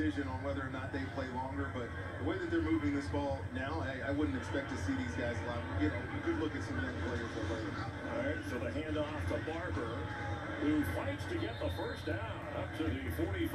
decision on whether or not they play longer, but the way that they're moving this ball now, I, I wouldn't expect to see these guys a lot. You know, a good look at some young players. All right, so the handoff to Barber, who fights to get the first down up to the 45.